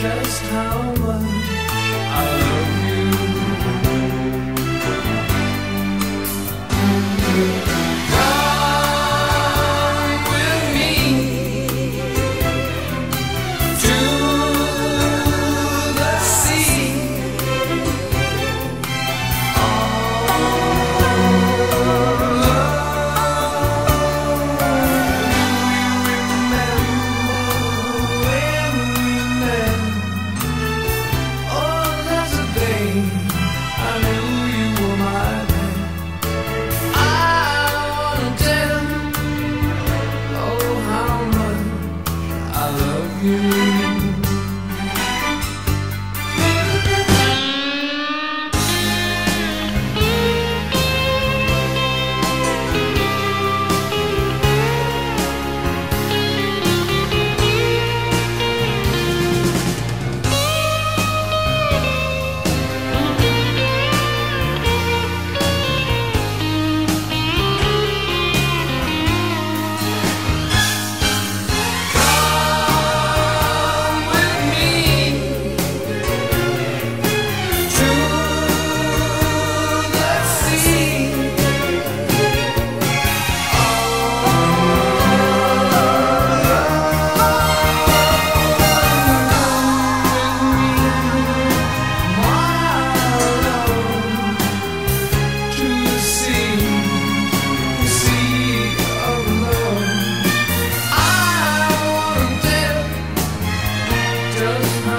Just how much I love you. you. Christmas.